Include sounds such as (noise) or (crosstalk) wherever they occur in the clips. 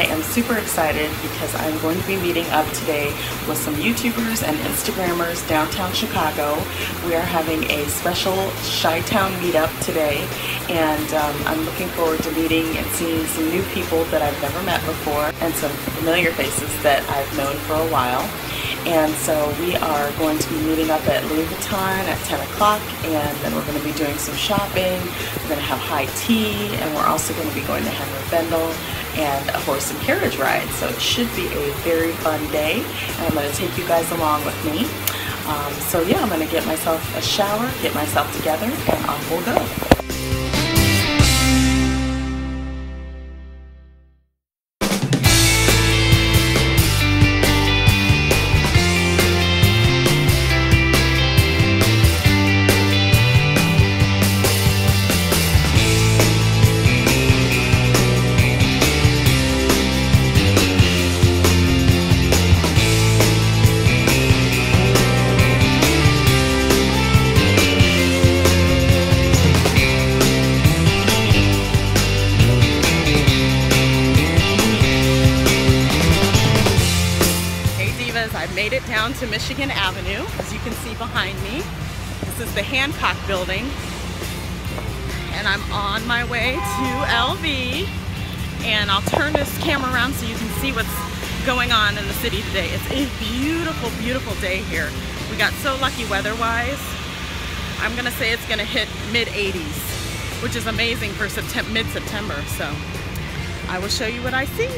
I am super excited because I'm going to be meeting up today with some YouTubers and Instagrammers downtown Chicago. We are having a special Chi-Town meetup today and um, I'm looking forward to meeting and seeing some new people that I've never met before and some familiar faces that I've known for a while. And so we are going to be meeting up at Louis Vuitton at 10 o'clock and then we're going to be doing some shopping. We're going to have high tea and we're also going to be going to Henri Bendel and a horse and carriage ride. So it should be a very fun day and I'm going to take you guys along with me. Um, so yeah, I'm going to get myself a shower, get myself together, and off we'll go. City today. It's a beautiful, beautiful day here. We got so lucky weather-wise. I'm gonna say it's gonna hit mid 80s, which is amazing for mid-September. So I will show you what I see.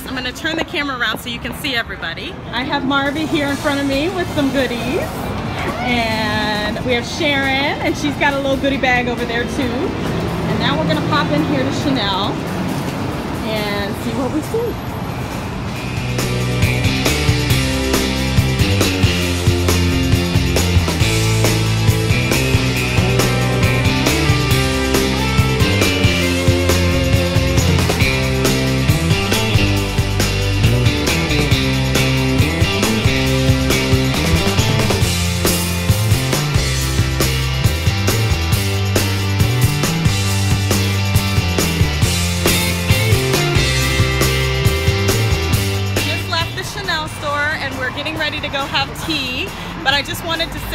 Us. I'm gonna turn the camera around so you can see everybody. I have Marvy here in front of me with some goodies. And we have Sharon and she's got a little goodie bag over there too. And now we're gonna pop in here to Chanel and see what we see.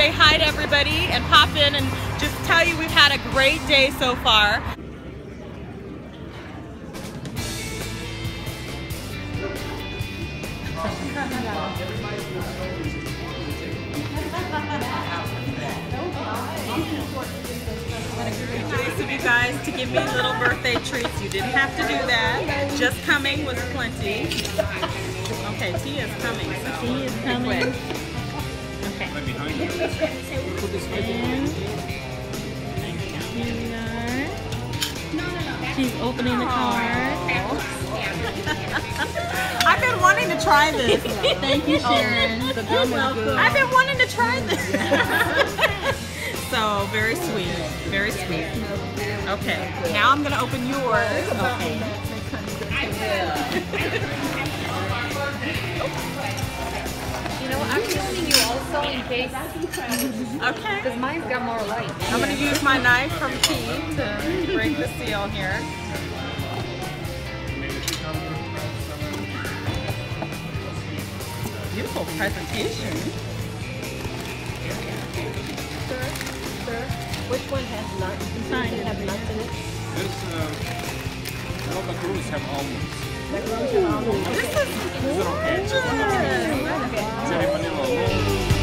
Say hi to everybody and pop in and just tell you we've had a great day so far. nice you guys to give me little birthday treats. You didn't have to do that. Just coming was plenty. Okay, tea is coming. So Tea is coming. Quick. Okay. Okay. And here we are. She's opening the card. (laughs) I've been wanting to try this. Thank you, Sharon. I've been wanting to try this. (laughs) so very sweet, very sweet. Okay, now I'm gonna open yours. Okay. (laughs) case, Okay. because mine's got more light. I'm gonna use my knife from tea to break the seal here. Beautiful presentation. Sir, sir, which one has nuts? Fine. Does it have nuts in it? This, uh, all the grooves have almonds. This is Is it okay? good. Cherry vanilla.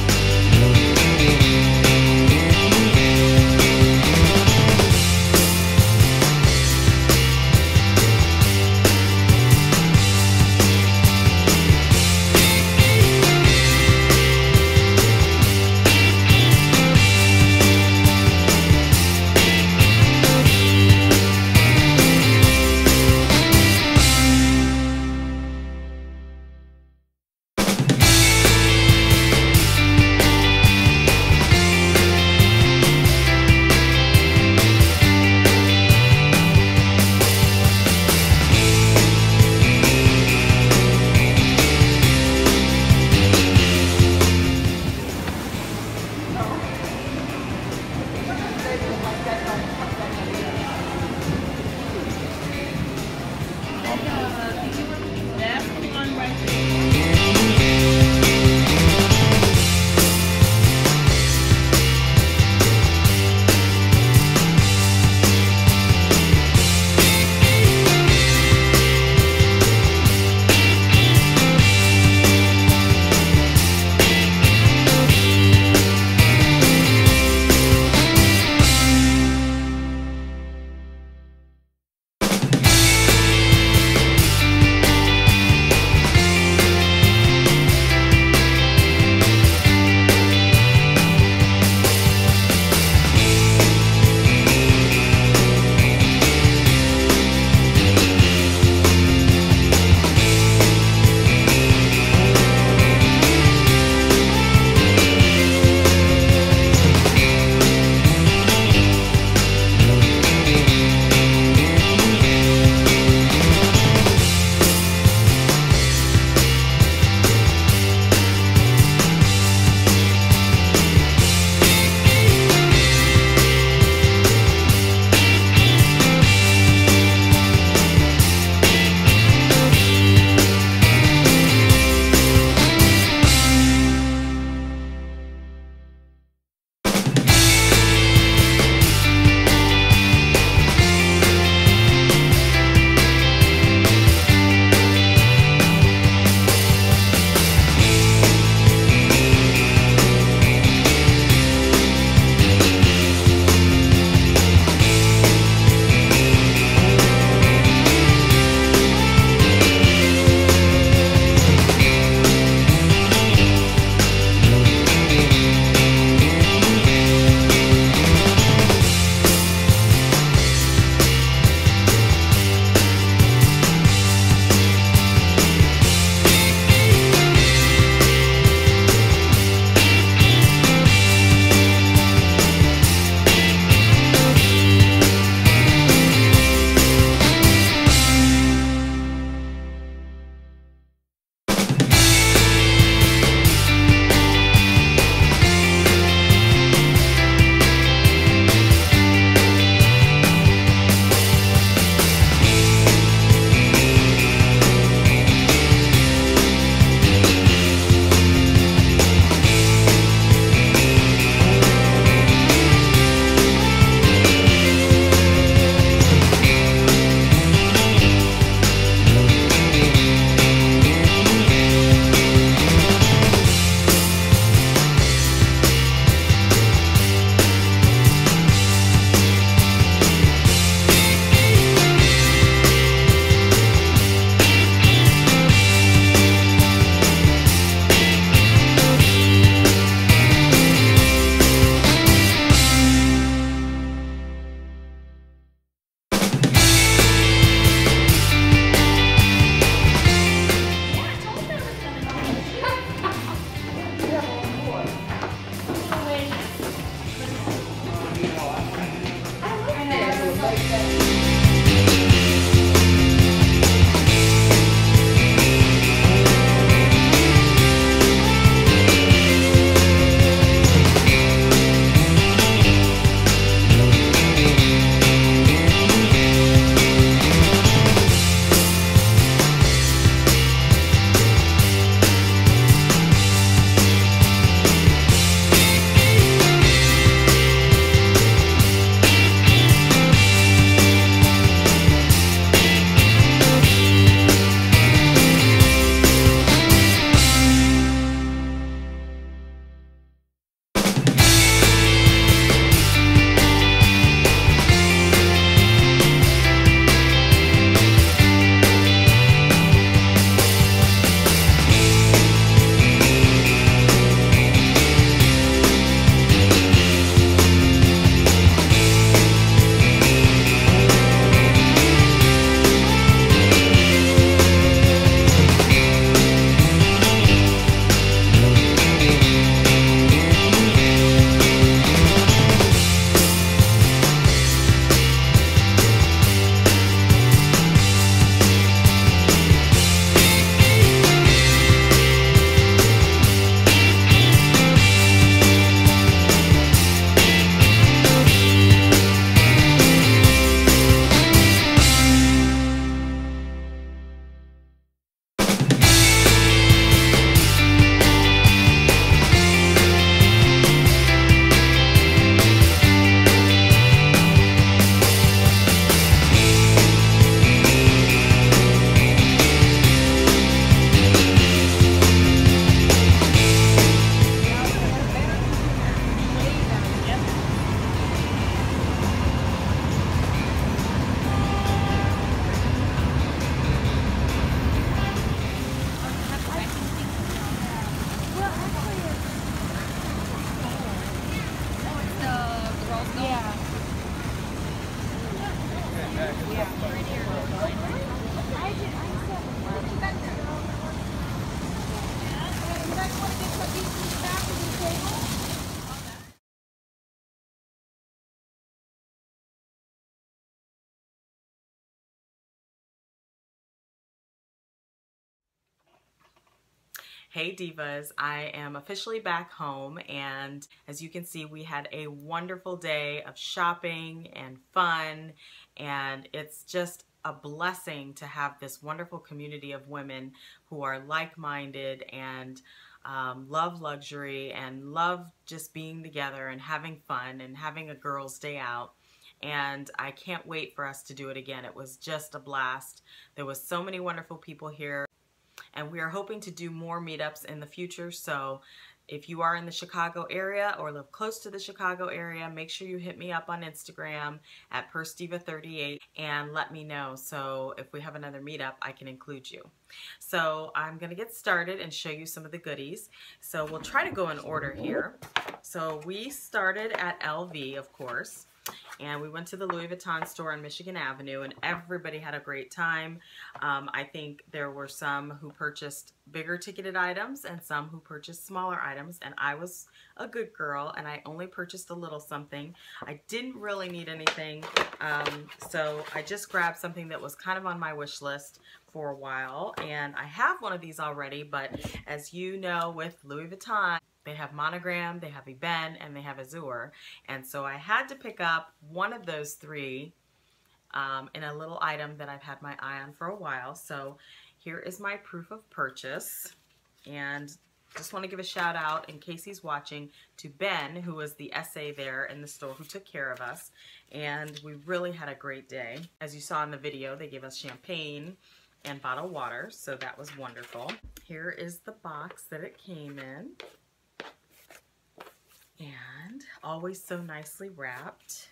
Hey Divas, I am officially back home and as you can see we had a wonderful day of shopping and fun and it's just a blessing to have this wonderful community of women who are like-minded and um, love luxury and love just being together and having fun and having a girls day out and I can't wait for us to do it again. It was just a blast. There was so many wonderful people here and we are hoping to do more meetups in the future. So if you are in the Chicago area or live close to the Chicago area, make sure you hit me up on Instagram at PurseDiva38 and let me know. So if we have another meetup, I can include you. So I'm gonna get started and show you some of the goodies. So we'll try to go in order here. So we started at LV, of course and we went to the Louis Vuitton store on Michigan Avenue and everybody had a great time. Um, I think there were some who purchased bigger ticketed items and some who purchased smaller items and I was a good girl and I only purchased a little something. I didn't really need anything um, so I just grabbed something that was kind of on my wish list for a while and I have one of these already but as you know with Louis Vuitton they have Monogram, they have Ebene, and they have Azur. And so I had to pick up one of those three um, in a little item that I've had my eye on for a while. So here is my proof of purchase. And just want to give a shout out in case he's watching to Ben, who was the SA there in the store who took care of us. And we really had a great day. As you saw in the video, they gave us champagne and bottled water, so that was wonderful. Here is the box that it came in and always so nicely wrapped.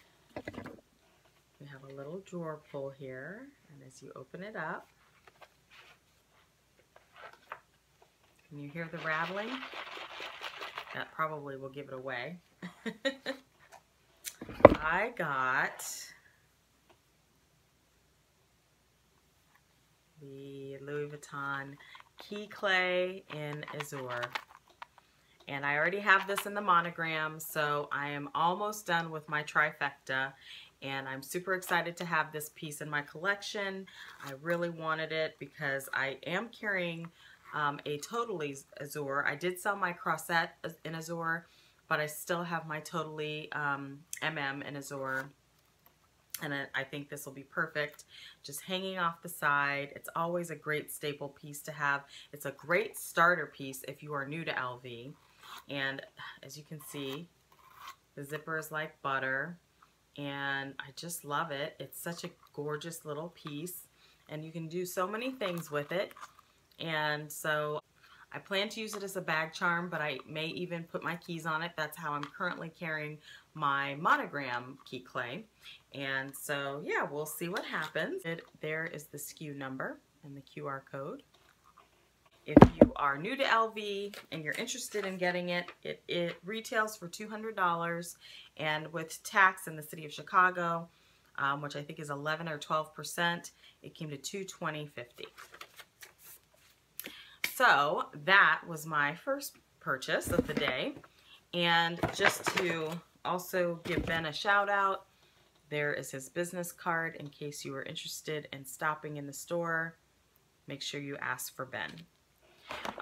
We have a little drawer pull here, and as you open it up, can you hear the rattling? That probably will give it away. (laughs) I got the Louis Vuitton Key Cles in Azur. And I already have this in the monogram, so I am almost done with my trifecta. And I'm super excited to have this piece in my collection. I really wanted it because I am carrying um, a Totally Azur. I did sell my Croisette in Azur, but I still have my Totally um, MM in Azur. And I think this will be perfect. Just hanging off the side. It's always a great staple piece to have. It's a great starter piece if you are new to LV. And as you can see, the zipper is like butter. And I just love it. It's such a gorgeous little piece. And you can do so many things with it. And so I plan to use it as a bag charm, but I may even put my keys on it. That's how I'm currently carrying my monogram key cles. And so, yeah, we'll see what happens. It, there is the SKU number and the QR code. If you are new to LV and you're interested in getting it, it, it retails for $200 and with tax in the city of Chicago, um, which I think is 11 or 12%, it came to $220.50. So that was my first purchase of the day. And just to also give Ben a shout out, there is his business card in case you are interested in stopping in the store. Make sure you ask for Ben.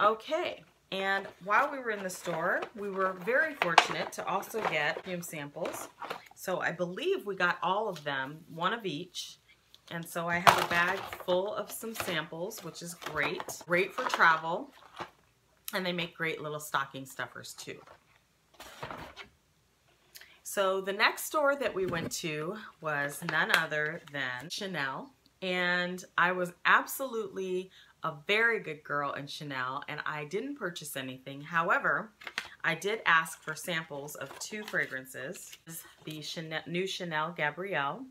Okay, and while we were in the store, we were very fortunate to also get perfume samples. So I believe we got all of them, one of each. And so I have a bag full of some samples, which is great. Great for travel. And they make great little stocking stuffers too. So the next store that we went to was none other than Chanel. And I was absolutely a very good girl in Chanel and I didn't purchase anything. However, I did ask for samples of two fragrances. The Chanel, new Chanel Gabrielle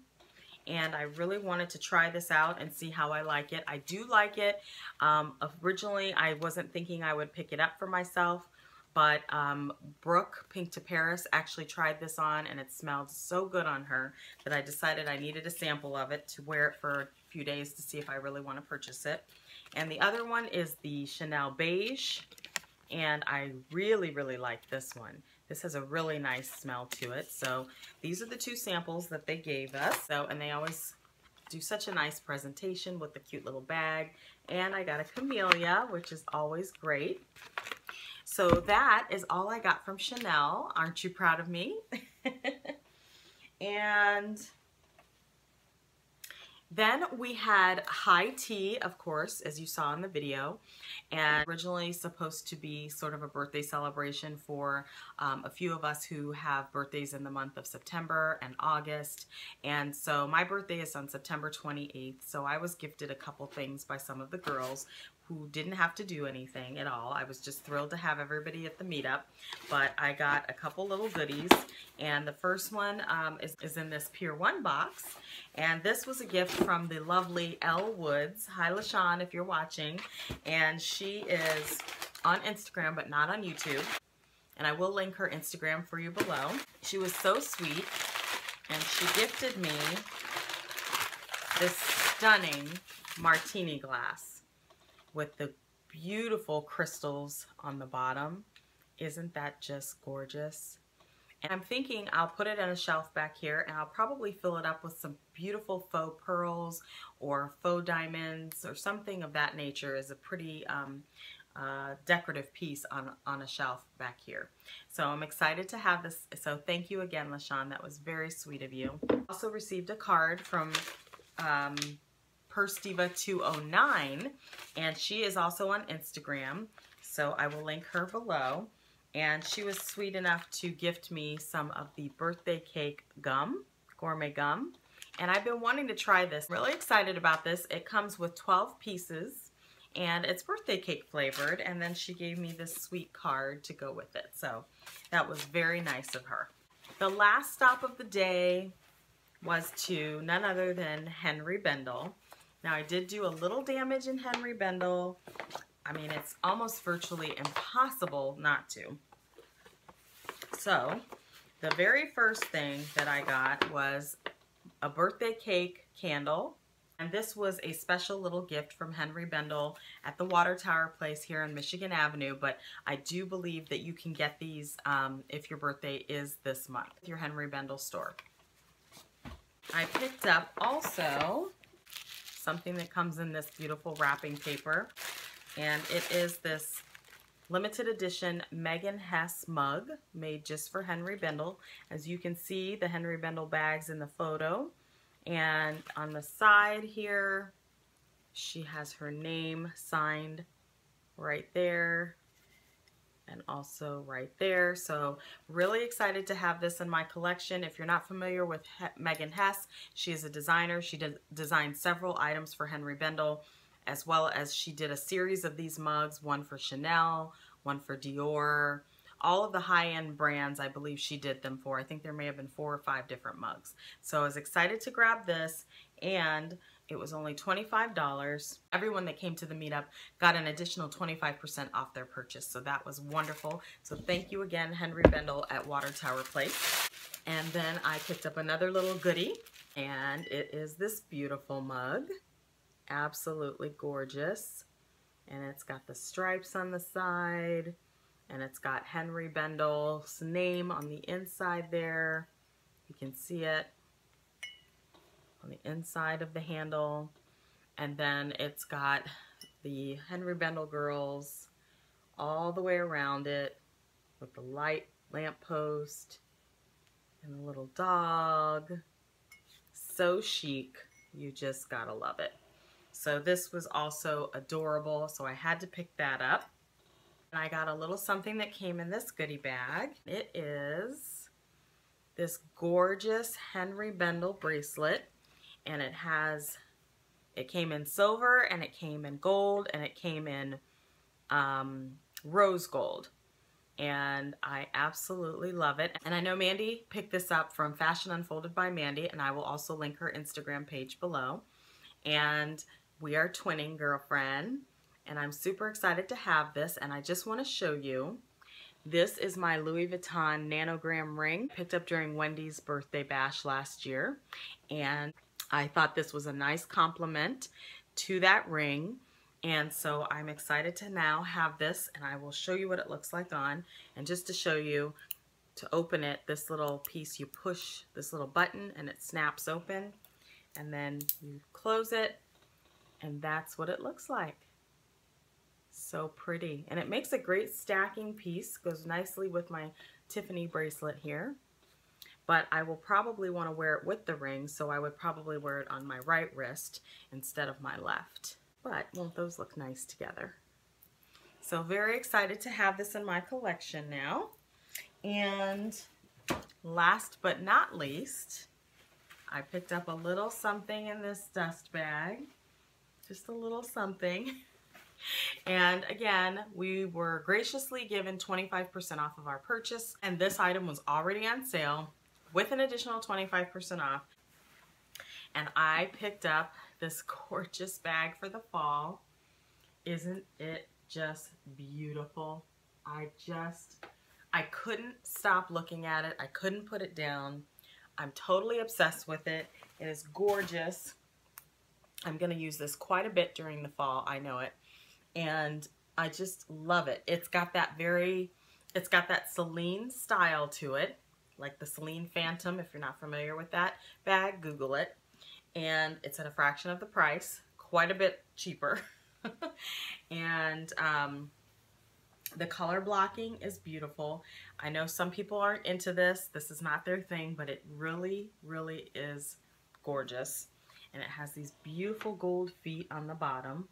and I really wanted to try this out and see how I like it. I do like it. Um, originally, I wasn't thinking I would pick it up for myself, but um, Brooke, Pink to Paris, actually tried this on and it smelled so good on her that I decided I needed a sample of it to wear it for a few days to see if I really want to purchase it. And the other one is the Chanel Beige. And I really, really like this one. This has a really nice smell to it. So these are the two samples that they gave us. So, and they always do such a nice presentation with the cute little bag and I got a camellia, which is always great. So that is all I got from Chanel. Aren't you proud of me? (laughs) and then we had high tea, of course, as you saw in the video, and originally supposed to be sort of a birthday celebration for um, a few of us who have birthdays in the month of September and August. And so my birthday is on September 28th, so I was gifted a couple things by some of the girls who didn't have to do anything at all. I was just thrilled to have everybody at the meetup, but I got a couple little goodies, and the first one um, is, is in this Pier 1 box, and this was a gift from the lovely Elle Woods. Hi, LaShawn, if you're watching, and she is on Instagram, but not on YouTube, and I will link her Instagram for you below. She was so sweet, and she gifted me this stunning martini glass with the beautiful crystals on the bottom. Isn't that just gorgeous? And I'm thinking I'll put it on a shelf back here and I'll probably fill it up with some beautiful faux pearls or faux diamonds or something of that nature as a pretty um, uh, decorative piece on, on a shelf back here. So I'm excited to have this. So thank you again, LaShawn. That was very sweet of you. Also received a card from um, Diva 209 and she is also on Instagram so I will link her below. And she was sweet enough to gift me some of the birthday cake gum gourmet gum and I've been wanting to try this. Really excited about this. It comes with 12 pieces and it's birthday cake flavored and then she gave me this sweet card to go with it so that was very nice of her. The last stop of the day was to none other than Henri Bendel now I did do a little damage in Henri Bendel. I mean, it's almost virtually impossible not to. So, the very first thing that I got was a birthday cake candle. And this was a special little gift from Henri Bendel at the Water Tower Place here on Michigan Avenue. But I do believe that you can get these um, if your birthday is this month, your Henri Bendel store. I picked up also something that comes in this beautiful wrapping paper. And it is this limited edition Megan Hess mug made just for Henri Bendel. As you can see, the Henri Bendel bags in the photo. And on the side here, she has her name signed right there and also right there. So really excited to have this in my collection. If you're not familiar with he Megan Hess, she is a designer. She did designed several items for Henri Bendel, as well as she did a series of these mugs, one for Chanel, one for Dior, all of the high-end brands I believe she did them for. I think there may have been four or five different mugs. So I was excited to grab this and it was only $25. Everyone that came to the meetup got an additional 25% off their purchase. So that was wonderful. So thank you again, Henri Bendel at Water Tower Place. And then I picked up another little goodie and it is this beautiful mug. Absolutely gorgeous. And it's got the stripes on the side and it's got Henri Bendel's name on the inside there. You can see it on the inside of the handle. And then it's got the Henri Bendel girls all the way around it with the light lamppost and the little dog. So chic. You just gotta love it. So this was also adorable, so I had to pick that up. And I got a little something that came in this goodie bag. It is this gorgeous Henri Bendel bracelet and it has, it came in silver and it came in gold and it came in um, rose gold. And I absolutely love it. And I know Mandy picked this up from Fashion Unfolded by Mandy, and I will also link her Instagram page below. And we are twinning, girlfriend. And I'm super excited to have this, and I just want to show you. This is my Louis Vuitton nanogram ring, picked up during Wendy's birthday bash last year. And I thought this was a nice compliment to that ring. And so I'm excited to now have this and I will show you what it looks like on. And just to show you, to open it, this little piece, you push this little button and it snaps open. And then you close it And that's what it looks like. So pretty. And it makes a great stacking piece. Goes nicely with my Tiffany bracelet here. But I will probably want to wear it with the ring, so I would probably wear it on my right wrist instead of my left. But won't those look nice together? So very excited to have this in my collection now. And last but not least, I picked up a little something in this dust bag. Just a little something. (laughs) And again, we were graciously given 25% off of our purchase, and this item was already on sale with an additional 25% off. And I picked up this gorgeous bag for the fall. Isn't it just beautiful? I just, I couldn't stop looking at it. I couldn't put it down. I'm totally obsessed with it. It is gorgeous. I'm going to use this quite a bit during the fall. I know it and I just love it. It's got that very, it's got that Celine style to it, like the Celine Phantom. If you're not familiar with that bag, Google it. And it's at a fraction of the price, quite a bit cheaper. (laughs) and um, the color blocking is beautiful. I know some people aren't into this. This is not their thing, but it really, really is gorgeous. And it has these beautiful gold feet on the bottom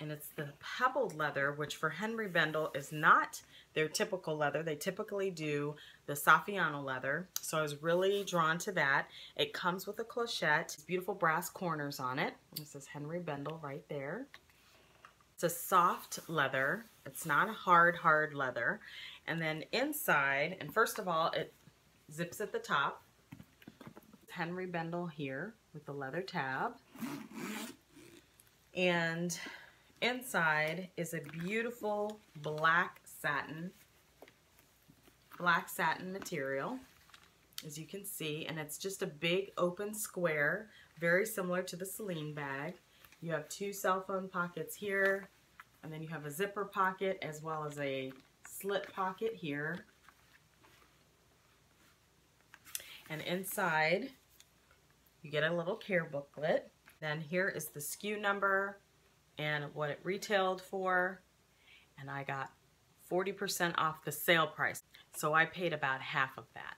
and it's the pebbled leather, which for Henri Bendel is not their typical leather. They typically do the Saffiano leather, so I was really drawn to that. It comes with a clochette, beautiful brass corners on it. This is Henri Bendel right there. It's a soft leather. It's not a hard, hard leather. And then inside, and first of all, it zips at the top. Henri Bendel here with the leather tab. And Inside is a beautiful black satin, black satin material, as you can see, and it's just a big open square, very similar to the Celine bag. You have two cell phone pockets here, and then you have a zipper pocket as well as a slit pocket here. And inside, you get a little care booklet. Then here is the SKU number, and what it retailed for and I got 40% off the sale price. So I paid about half of that.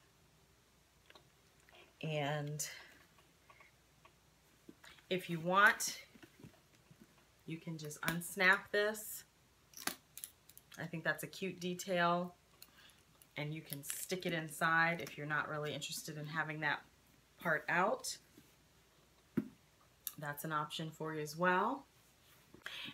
And if you want, you can just unsnap this. I think that's a cute detail. And you can stick it inside if you're not really interested in having that part out. That's an option for you as well.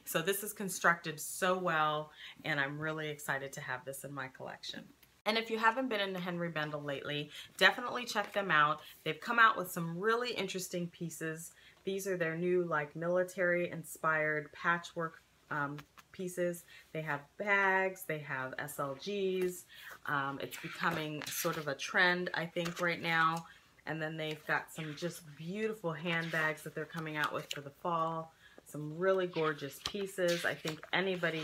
So this is constructed so well and I'm really excited to have this in my collection. And if you haven't been into Henri Bendel lately, definitely check them out. They've come out with some really interesting pieces. These are their new like military inspired patchwork um, pieces. They have bags, they have SLGs. Um, it's becoming sort of a trend, I think, right now. And then they've got some just beautiful handbags that they're coming out with for the fall some really gorgeous pieces I think anybody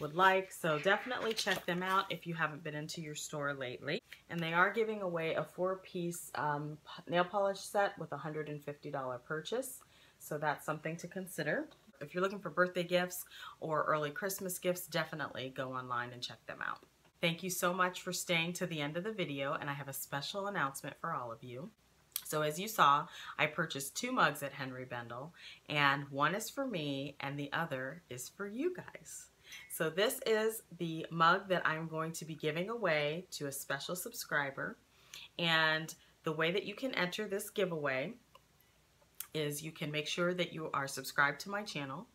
would like. So definitely check them out if you haven't been into your store lately. And they are giving away a four-piece um, nail polish set with a $150 purchase. So that's something to consider. If you're looking for birthday gifts or early Christmas gifts, definitely go online and check them out. Thank you so much for staying to the end of the video and I have a special announcement for all of you. So as you saw, I purchased two mugs at Henri Bendel, and one is for me and the other is for you guys. So this is the mug that I'm going to be giving away to a special subscriber. And the way that you can enter this giveaway is you can make sure that you are subscribed to my channel.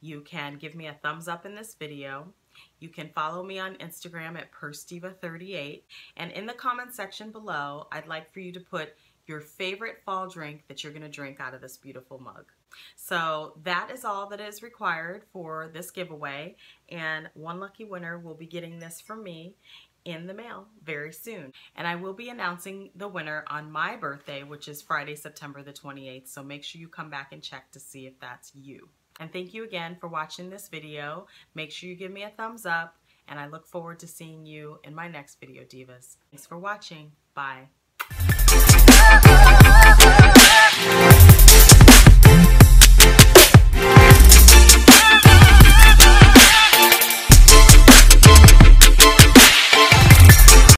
You can give me a thumbs up in this video. You can follow me on Instagram at PurseDiva38. And in the comment section below, I'd like for you to put your favorite fall drink that you're going to drink out of this beautiful mug. So that is all that is required for this giveaway and one lucky winner will be getting this from me in the mail very soon. And I will be announcing the winner on my birthday, which is Friday, September the 28th. So make sure you come back and check to see if that's you. And thank you again for watching this video. Make sure you give me a thumbs up and I look forward to seeing you in my next video, Divas. Thanks for watching. Bye.